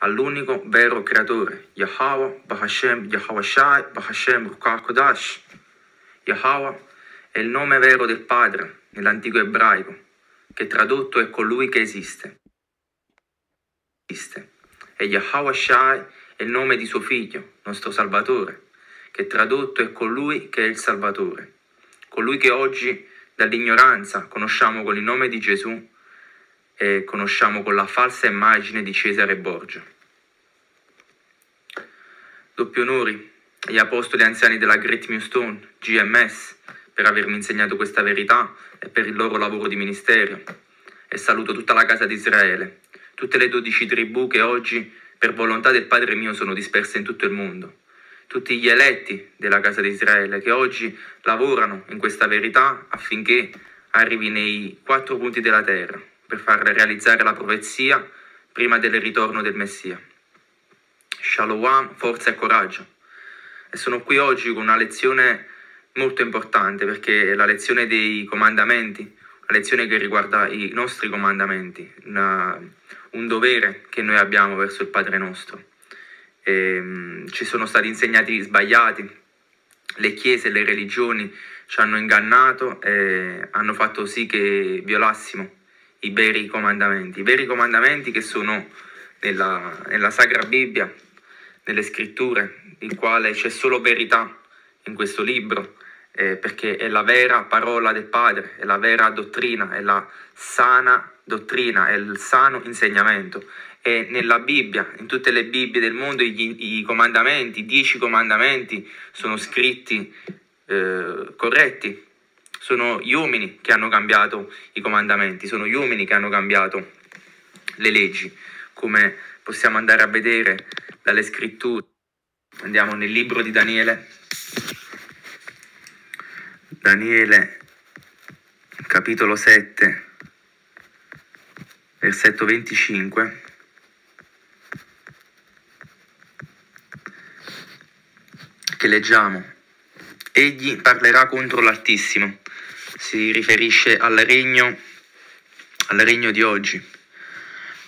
all'unico vero creatore, Yahweh, Bahashem, Yahweh Shai, Bahashem, Kodash. Yahweh è il nome vero del Padre nell'antico ebraico, che tradotto è colui che esiste. esiste. E Yahweh Shai è il nome di suo figlio, nostro Salvatore, che tradotto è colui che è il Salvatore, colui che oggi dall'ignoranza conosciamo con il nome di Gesù e conosciamo con la falsa immagine di Cesare Borgia. Doppi onori agli apostoli anziani della Great Millstone, GMS, per avermi insegnato questa verità e per il loro lavoro di ministero. E saluto tutta la casa di Israele, tutte le dodici tribù che oggi, per volontà del Padre mio, sono disperse in tutto il mondo. Tutti gli eletti della casa di Israele che oggi lavorano in questa verità affinché arrivi nei quattro punti della terra per far realizzare la profezia prima del ritorno del Messia. Shalom, forza e coraggio. E sono qui oggi con una lezione molto importante perché è la lezione dei comandamenti, una lezione che riguarda i nostri comandamenti, una, un dovere che noi abbiamo verso il Padre nostro. E, um, ci sono stati insegnati sbagliati, le chiese le religioni ci hanno ingannato e hanno fatto sì che violassimo i veri comandamenti, i veri comandamenti che sono nella, nella Sacra Bibbia, nelle scritture, in quale c'è solo verità in questo libro eh, perché è la vera parola del Padre, è la vera dottrina, è la sana dottrina, è il sano insegnamento. E nella Bibbia, in tutte le Bibbie del mondo, i, i comandamenti, i dieci comandamenti sono scritti eh, corretti. Sono gli uomini che hanno cambiato i comandamenti, sono gli uomini che hanno cambiato le leggi, come possiamo andare a vedere dalle scritture. Andiamo nel libro di Daniele, Daniele capitolo 7 versetto 25 che leggiamo. Egli parlerà contro l'Altissimo si riferisce al regno al regno di oggi.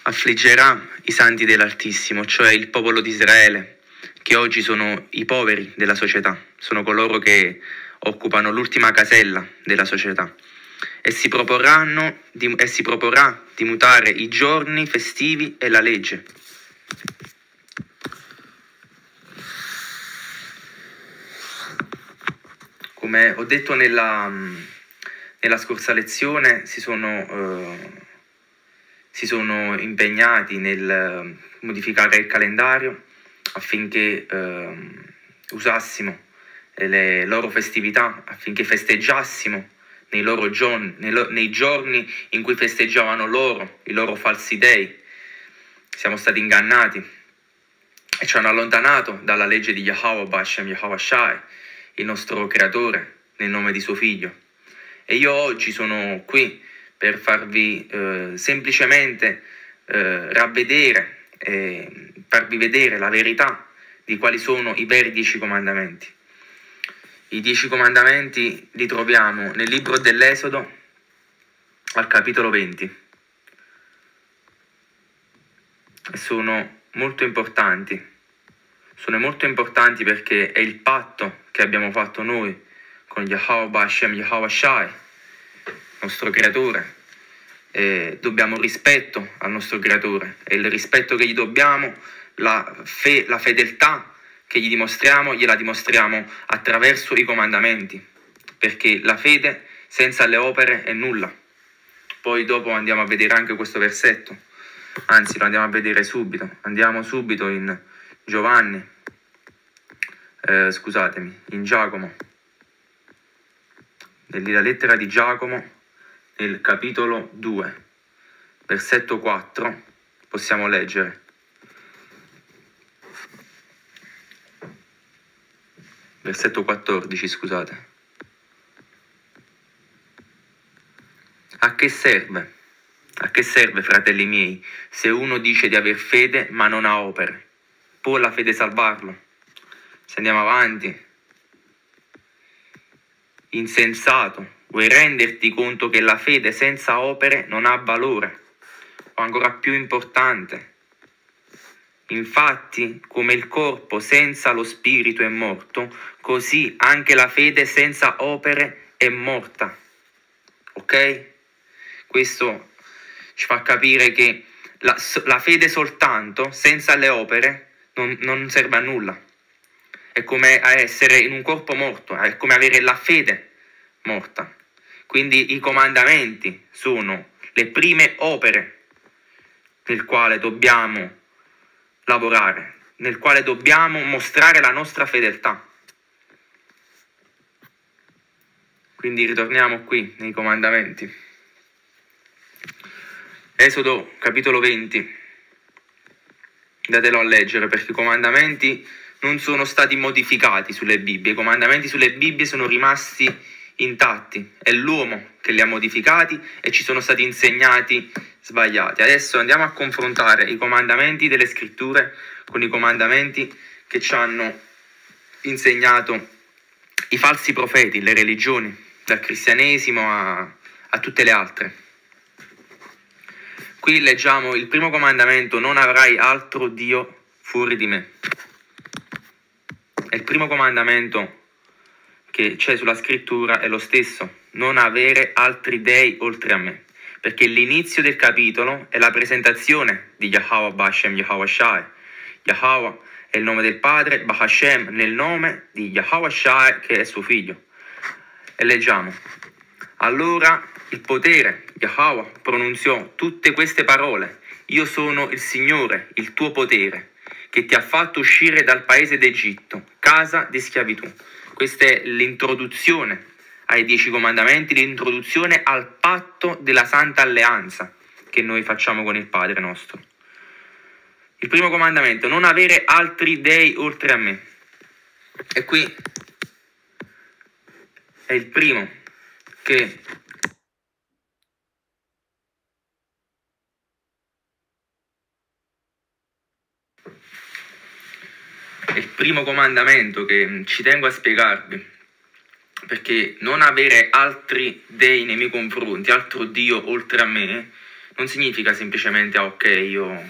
Affliggerà i santi dell'Altissimo cioè il popolo di Israele che oggi sono i poveri della società. Sono coloro che occupano l'ultima casella della società. E si, di, e si proporrà di mutare i giorni festivi e la legge. Come ho detto nella, nella scorsa lezione, si sono, eh, si sono, impegnati nel modificare il calendario affinché eh, usassimo le loro festività affinché festeggiassimo nei, loro giorni, nei, lo, nei giorni in cui festeggiavano loro, i loro falsi dei. Siamo stati ingannati e ci hanno allontanato dalla legge di Yahweh Bashem Yahweh Shai, il nostro creatore, nel nome di suo figlio. E io oggi sono qui per farvi eh, semplicemente eh, ravvedere e farvi vedere la verità di quali sono i veri dieci comandamenti. I dieci comandamenti li troviamo nel libro dell'Esodo al capitolo 20 e sono molto importanti. Sono molto importanti perché è il patto che abbiamo fatto noi con Yahweh Hashem Yahweh Shai, nostro creatore. E dobbiamo rispetto al nostro creatore. E il rispetto che gli dobbiamo, la, fe, la fedeltà che gli dimostriamo, gliela dimostriamo attraverso i comandamenti, perché la fede senza le opere è nulla. Poi dopo andiamo a vedere anche questo versetto, anzi lo andiamo a vedere subito, andiamo subito in Giovanni, eh, scusatemi, in Giacomo, nella lettera di Giacomo, nel capitolo 2, versetto 4, possiamo leggere. versetto 14, scusate. A che serve? A che serve, fratelli miei, se uno dice di aver fede ma non ha opere? Può la fede salvarlo? Se andiamo avanti. Insensato, vuoi renderti conto che la fede senza opere non ha valore? O ancora più importante, Infatti, come il corpo senza lo spirito è morto, così anche la fede senza opere è morta. Ok? Questo ci fa capire che la, la fede soltanto, senza le opere, non, non serve a nulla. È come essere in un corpo morto, è come avere la fede morta. Quindi i comandamenti sono le prime opere nel quale dobbiamo lavorare, nel quale dobbiamo mostrare la nostra fedeltà. Quindi ritorniamo qui nei comandamenti. Esodo capitolo 20. Datelo a leggere perché i comandamenti non sono stati modificati sulle Bibbie, i comandamenti sulle Bibbie sono rimasti intatti, è l'uomo che li ha modificati e ci sono stati insegnati sbagliati. Adesso andiamo a confrontare i comandamenti delle scritture con i comandamenti che ci hanno insegnato i falsi profeti, le religioni, dal cristianesimo a, a tutte le altre. Qui leggiamo il primo comandamento, non avrai altro Dio fuori di me. E il primo comandamento che c'è sulla scrittura è lo stesso, non avere altri dei oltre a me perché l'inizio del capitolo è la presentazione di Yahweh Bashem Yahweh Shai. Yahweh è il nome del padre, Bahashem nel nome di Yahweh Shai che è suo figlio. E leggiamo. Allora il potere, Yahweh, pronunziò tutte queste parole. Io sono il Signore, il tuo potere, che ti ha fatto uscire dal paese d'Egitto, casa di schiavitù. Questa è l'introduzione ai dieci comandamenti, l'introduzione al patto della santa alleanza che noi facciamo con il Padre nostro. Il primo comandamento, non avere altri dei oltre a me. E qui è il primo che il primo comandamento che ci tengo a spiegarvi perché non avere altri dei nei miei confronti, altro Dio oltre a me, non significa semplicemente, ah, ok, io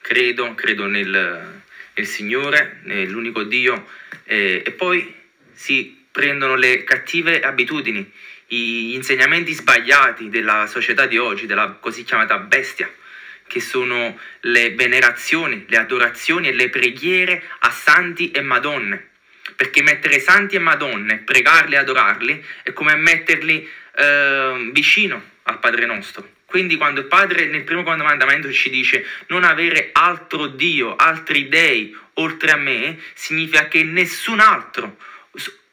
credo, credo nel, nel Signore, nell'unico Dio, eh, e poi si prendono le cattive abitudini, gli insegnamenti sbagliati della società di oggi, della così chiamata bestia, che sono le venerazioni, le adorazioni e le preghiere a santi e madonne perché mettere santi e madonne, pregarli e adorarli, è come metterli eh, vicino al Padre nostro. Quindi quando il Padre nel primo comandamento ci dice non avere altro Dio, altri dei oltre a me, significa che nessun altro,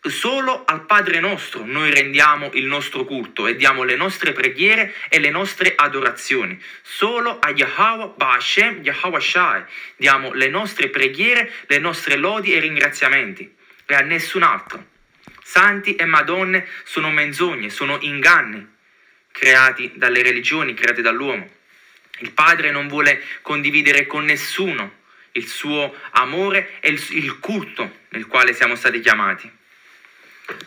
solo al Padre nostro noi rendiamo il nostro culto e diamo le nostre preghiere e le nostre adorazioni. Solo a Yahweh Ba'Hashem, Yahweh Shai, diamo le nostre preghiere, le nostre lodi e ringraziamenti e a nessun altro. Santi e Madonne sono menzogne, sono inganni creati dalle religioni, creati dall'uomo. Il Padre non vuole condividere con nessuno il suo amore e il culto nel quale siamo stati chiamati.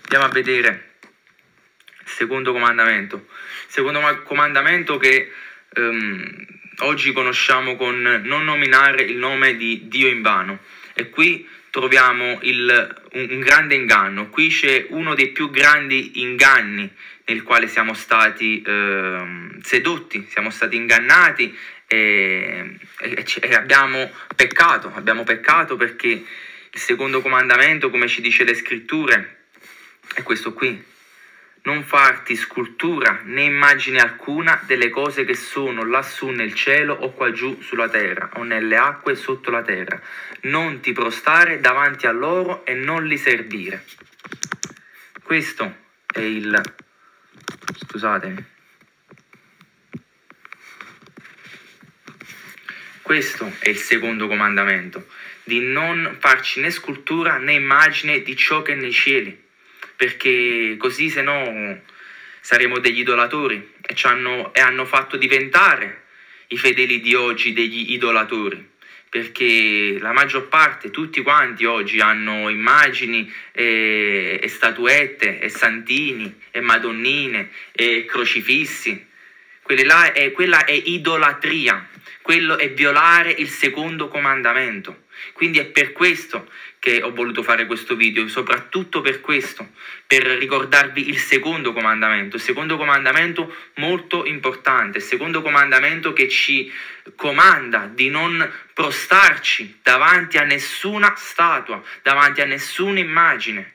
Andiamo a vedere il secondo comandamento. Il secondo comandamento che um, oggi conosciamo con non nominare il nome di Dio in vano. E qui troviamo il, un, un, grande inganno. Qui c'è uno dei più grandi inganni nel quale siamo stati eh, sedotti, siamo stati ingannati e, e, e abbiamo peccato. Abbiamo peccato perché il secondo comandamento, come ci dice le scritture, è questo qui non farti scultura né immagine alcuna delle cose che sono lassù nel cielo o qua giù sulla terra o nelle acque sotto la terra. Non ti prostare davanti a loro e non li servire. Questo è il... scusatemi. Questo è il secondo comandamento, di non farci né scultura né immagine di ciò che è nei cieli perché così se no saremo degli idolatori e, hanno, e hanno fatto diventare i fedeli di oggi degli idolatori perché la maggior parte, tutti quanti oggi hanno immagini e, e, statuette e santini e madonnine e crocifissi, Quella è, quella è idolatria, quello è violare il secondo comandamento. Quindi è per questo che ho voluto fare questo video, soprattutto per questo, per ricordarvi il secondo comandamento, il secondo comandamento molto importante, il secondo comandamento che ci comanda di non prostarci davanti a nessuna statua, davanti a nessuna immagine.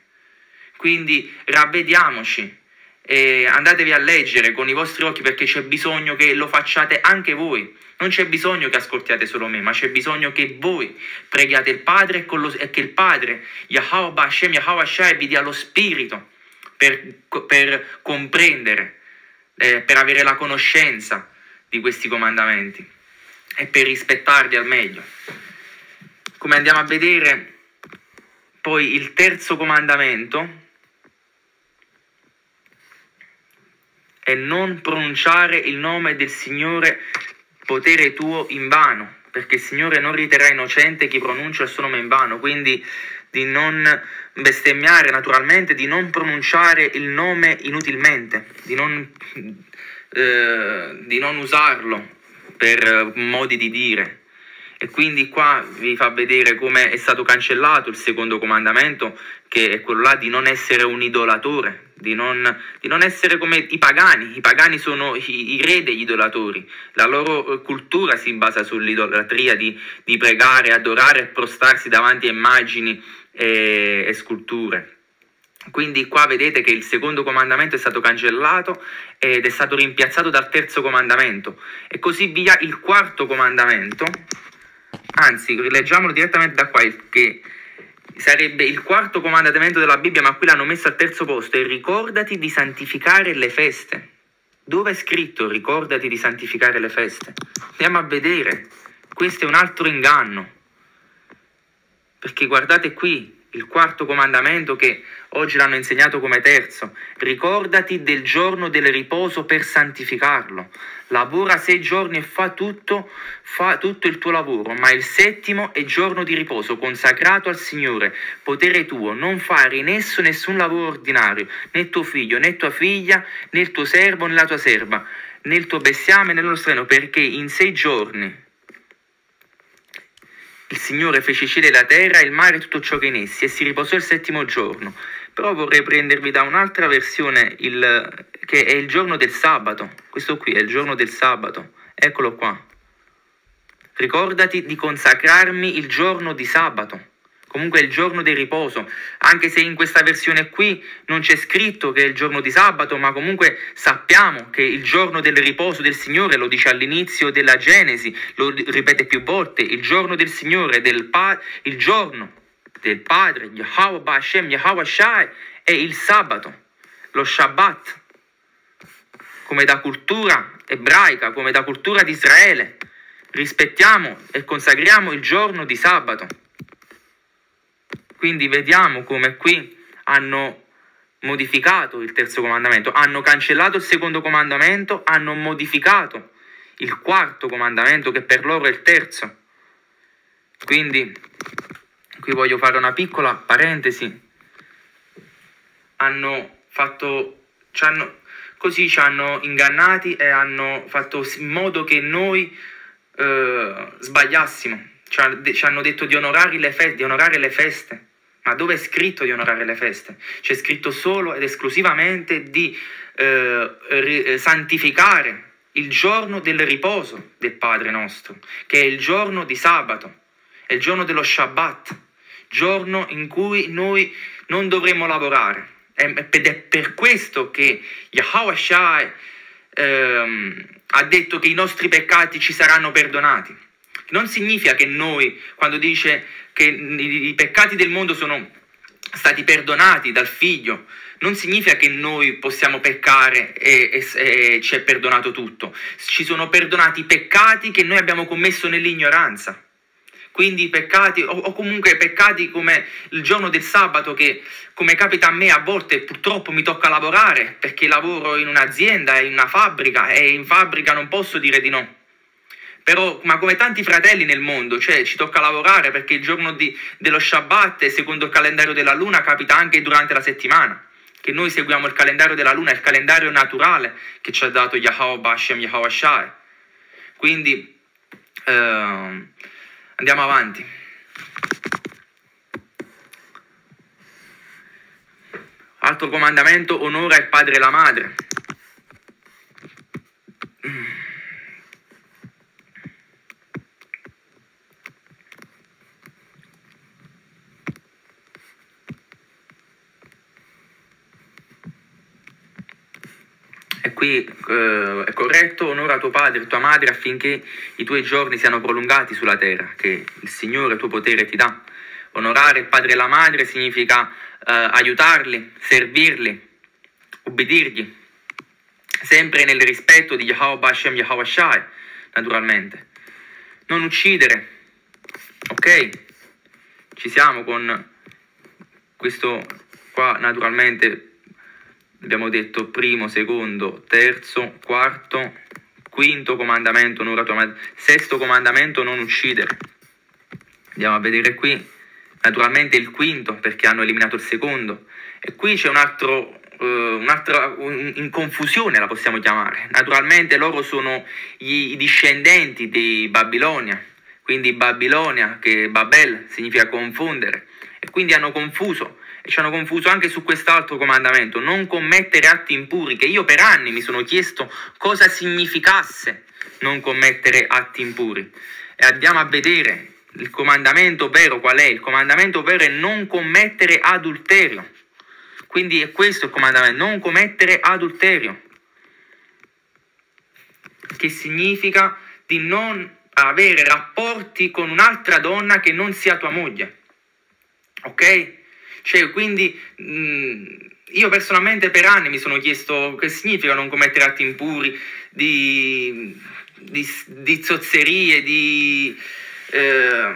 Quindi ravvediamoci, e andatevi a leggere con i vostri occhi perché c'è bisogno che lo facciate anche voi. Non c'è bisogno che ascoltiate solo me, ma c'è bisogno che voi preghiate il Padre e, lo, e che il Padre, Yahweh Hashem, Yahweh Shai, vi dia lo spirito per, per comprendere, eh, per avere la conoscenza di questi comandamenti e per rispettarli al meglio. Come andiamo a vedere, poi il terzo comandamento e non pronunciare il nome del Signore potere tuo in vano, perché il Signore non riterrà innocente chi pronuncia il suo nome in vano, quindi di non bestemmiare naturalmente, di non pronunciare il nome inutilmente, di non, eh, di non usarlo per modi di dire. E quindi qua vi fa vedere come è stato cancellato il secondo comandamento, che è quello là di non essere un idolatore, di non, di non essere come i pagani. I pagani sono i, i, re degli idolatori, la loro eh, cultura si basa sull'idolatria di, di pregare, adorare e prostarsi davanti a immagini e, e sculture. Quindi qua vedete che il secondo comandamento è stato cancellato ed è stato rimpiazzato dal terzo comandamento e così via il quarto comandamento anzi leggiamolo direttamente da qua, che sarebbe il quarto comandamento della Bibbia, ma qui l'hanno messo al terzo posto, e ricordati di santificare le feste. Dove è scritto ricordati di santificare le feste? Andiamo a vedere, questo è un altro inganno, perché guardate qui, il quarto comandamento che oggi l'hanno insegnato come terzo, ricordati del giorno del riposo per santificarlo. Lavora sei giorni e fa tutto, fa tutto il tuo lavoro, ma il settimo è giorno di riposo consacrato al Signore, potere tuo, non fare in esso nessun lavoro ordinario, né tuo figlio, né tua figlia, né il tuo servo, né la tua serva, né il tuo bestiame, né lo strano, perché in sei giorni il Signore fece cielo la terra, il mare e tutto ciò che in essi, e si riposò il settimo giorno. Però vorrei prendervi da un'altra versione, il, che è il giorno del sabato. Questo qui è il giorno del sabato. Eccolo qua. Ricordati di consacrarmi il giorno di sabato comunque è il giorno del riposo, anche se in questa versione qui non c'è scritto che è il giorno di sabato, ma comunque sappiamo che il giorno del riposo del Signore, lo dice all'inizio della Genesi, lo ripete più volte, il giorno del Signore, del pa- il giorno del Padre, Yahweh Hashem, Yahweh Shai, è il sabato, lo Shabbat, come da cultura ebraica, come da cultura di Israele. Rispettiamo e consacriamo il giorno di sabato. Quindi vediamo come qui hanno modificato il terzo comandamento, hanno cancellato il secondo comandamento, hanno modificato il quarto comandamento che per loro è il terzo. Quindi qui voglio fare una piccola parentesi. Hanno fatto, ci hanno, così ci hanno ingannati e hanno fatto in modo che noi eh, sbagliassimo. Ci hanno detto di onorare le, feste, di onorare le feste ma dove è scritto di onorare le feste? C'è scritto solo ed esclusivamente di eh, ri- santificare il giorno del riposo del Padre nostro, che è il giorno di sabato, è il giorno dello Shabbat, giorno in cui noi non dovremmo lavorare. Ed è per questo che Yahweh Shai ehm, ha detto che i nostri peccati ci saranno perdonati. Non significa che noi, quando dice che i peccati del mondo sono stati perdonati dal figlio, non significa che noi possiamo peccare e, e, e, ci è perdonato tutto. Ci sono perdonati i peccati che noi abbiamo commesso nell'ignoranza. Quindi peccati, o, o, comunque peccati come il giorno del sabato, che come capita a me a volte purtroppo mi tocca lavorare perché lavoro in un'azienda, in una fabbrica e in fabbrica non posso dire di no. Però, ma come tanti fratelli nel mondo, cioè ci tocca lavorare perché il giorno di, dello Shabbat, secondo il calendario della luna, capita anche durante la settimana, che noi seguiamo il calendario della luna, il calendario naturale che ci ha dato Yahweh Bashem Yahweh Shai. Quindi eh, andiamo avanti. Altro comandamento, onora il padre e la madre. Qui eh, è corretto, onora tuo padre e tua madre affinché i tuoi giorni siano prolungati sulla terra, che il Signore tuo potere ti dà. Onorare il padre e la madre significa eh, aiutarli, servirli, ubbidirgli, sempre nel rispetto di Yahweh Hashem Yahweh Shai, naturalmente. Non uccidere, ok? Ci siamo con questo qua, naturalmente, abbiamo detto primo, secondo, terzo, quarto, quinto comandamento, non sesto comandamento, non uccidere. Andiamo a vedere qui naturalmente il quinto perché hanno eliminato il secondo. E qui c'è un altro, uh, un'altra un, in confusione la possiamo chiamare. Naturalmente loro sono gli, i discendenti di Babilonia. Quindi Babilonia che Babel significa confondere. E quindi hanno confuso ci hanno confuso anche su quest'altro comandamento non commettere atti impuri che io per anni mi sono chiesto cosa significasse non commettere atti impuri e andiamo a vedere il comandamento vero qual è? Il comandamento vero è non commettere adulterio. Quindi è questo il comandamento, non commettere adulterio. Che significa di non avere rapporti con un'altra donna che non sia tua moglie. Ok? Cioè, quindi mh, mm, io personalmente per anni mi sono chiesto che significa non commettere atti impuri, di, di, di zozzerie, di eh,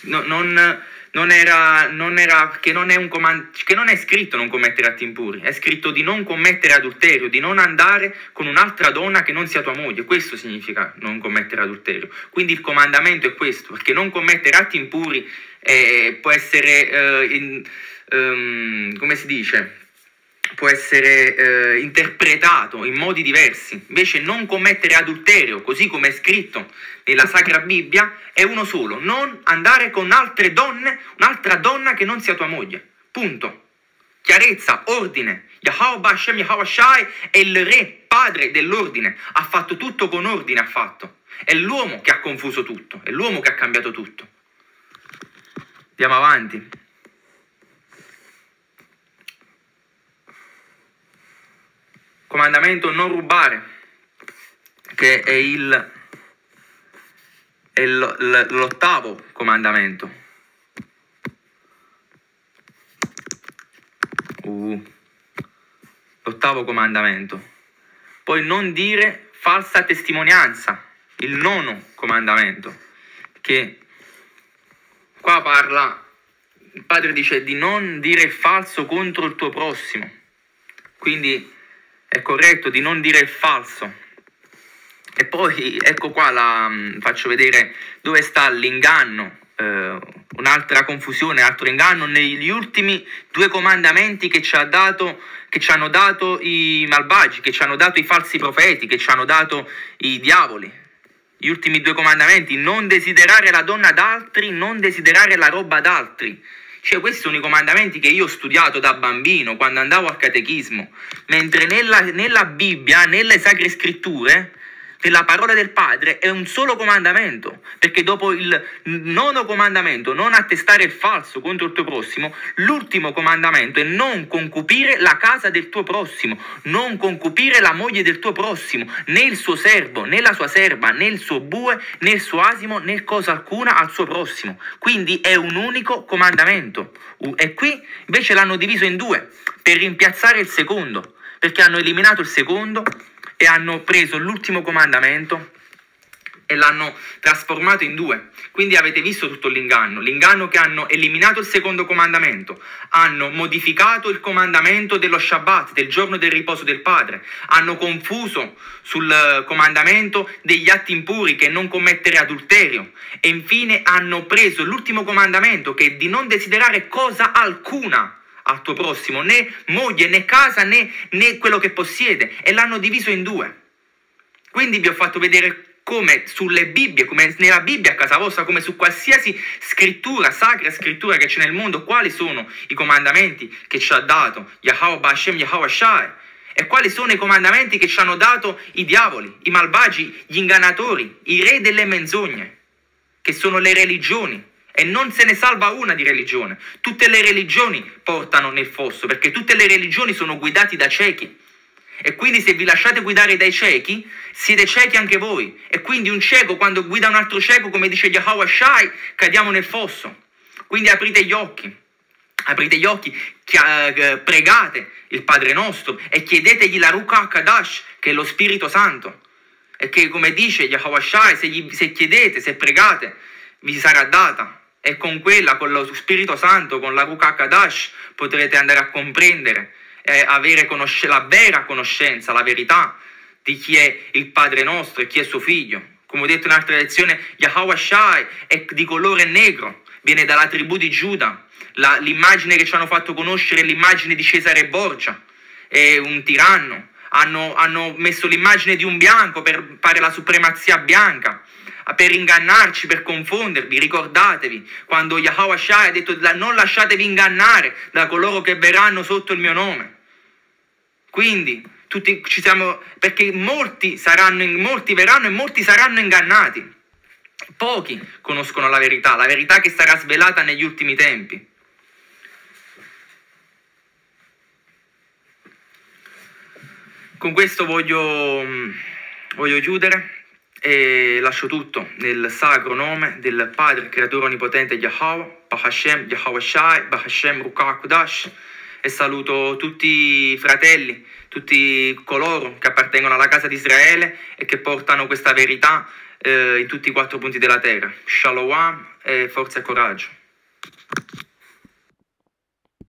no, non, non, era, non era che, non è un comand- che non è scritto non commettere atti impuri, è scritto di non commettere adulterio, di non andare con un'altra donna che non sia tua moglie. Questo significa non commettere adulterio. Quindi il comandamento è questo, perché non commettere atti impuri eh, può essere, eh, in, um, come si dice, può essere eh, interpretato in modi diversi. Invece non commettere adulterio, così come è scritto nella Sacra Bibbia, è uno solo, non andare con altre donne, un'altra donna che non sia tua moglie. Punto. Chiarezza, ordine. Yahweh Hashem Yahweh Shai è il re, padre dell'ordine. Ha fatto tutto con ordine, ha fatto. È l'uomo che ha confuso tutto, è l'uomo che ha cambiato tutto. Andiamo avanti. comandamento non rubare, che è, il, è l'ottavo comandamento. Uh, l'ottavo comandamento. Poi non dire falsa testimonianza, il nono comandamento, che qua parla, il padre dice di non dire falso contro il tuo prossimo. Quindi è corretto di non dire falso. E poi ecco qua la, mm, faccio vedere dove sta l'inganno, eh, un'altra confusione, altro inganno negli ultimi due comandamenti che ci, dato, che ci hanno dato i malvagi, che ci hanno dato i falsi profeti, che ci hanno dato i diavoli. Gli ultimi due comandamenti, non desiderare la donna d'altri, non desiderare la roba d'altri. Cioè, questi sono i comandamenti che io ho studiato da bambino quando andavo al catechismo, mentre nella, nella Bibbia, nelle sacre scritture, la parola del Padre è un solo comandamento, perché dopo il nono comandamento, non attestare il falso contro il tuo prossimo, l'ultimo comandamento è non concupire la casa del tuo prossimo, non concupire la moglie del tuo prossimo, né il suo servo, né la sua serva, né il suo bue, né il suo asimo, né cosa alcuna al suo prossimo. Quindi è un unico comandamento. E qui invece l'hanno diviso in due per rimpiazzare il secondo, perché hanno eliminato il secondo e hanno preso l'ultimo comandamento e l'hanno trasformato in due. Quindi avete visto tutto l'inganno, l'inganno che hanno eliminato il secondo comandamento, hanno modificato il comandamento dello Shabbat, del giorno del riposo del Padre, hanno confuso sul comandamento degli atti impuri che non commettere adulterio. E infine hanno preso l'ultimo comandamento che è di non desiderare cosa alcuna al tuo prossimo, né moglie, né casa, né, né quello che possiede, e l'hanno diviso in due. Quindi vi ho fatto vedere come sulle Bibbie, come nella Bibbia a casa vostra, come su qualsiasi scrittura, sacra scrittura che c'è nel mondo, quali sono i comandamenti che ci ha dato Yahweh Bashem, Yahweh Shai, e quali sono i comandamenti che ci hanno dato i diavoli, i malvagi, gli ingannatori, i re delle menzogne, che sono le religioni. E non se ne salva una di religione. Tutte le religioni portano nel fosso, perché tutte le religioni sono guidate da ciechi. E quindi se vi lasciate guidare dai ciechi, siete ciechi anche voi. E quindi un cieco, quando guida un altro cieco, come dice Yahweh Shai, cadiamo nel fosso. Quindi aprite gli occhi. Aprite gli occhi, eh, pregate il Padre nostro e chiedetegli la Ruka Kadash, che è lo Spirito Santo. E che, come dice Yahweh Shai, se, se chiedete, se pregate, vi sarà data e con quella, con lo Spirito Santo, con la Ruka Kadash, potrete andare a comprendere e avere la vera conoscenza, la verità di chi è il Padre nostro e chi è suo figlio. Come ho detto in un'altra lezione, Yahweh Shai è di colore negro, viene dalla tribù di Giuda. L'immagine che ci hanno fatto conoscere è l'immagine di Cesare Borgia, è un tiranno. Hanno, hanno messo l'immagine di un bianco per fare la supremazia bianca per ingannarci, per confondervi. Ricordatevi quando Yahweh Shai ha detto non lasciatevi ingannare da coloro che verranno sotto il mio nome. Quindi tutti ci siamo, perché molti, saranno, molti verranno e molti saranno ingannati. Pochi conoscono la verità, la verità che sarà svelata negli ultimi tempi. Con questo voglio, voglio chiudere e lascio tutto nel sacro nome del Padre, Creatore Onnipotente Yahweh, Bahashem, Yahweh Shai, Bahashem Rukakudash e saluto tutti i fratelli, tutti coloro che appartengono alla casa di Israele e che portano questa verità eh, in tutti i quattro punti della terra. Shalom e forza e coraggio.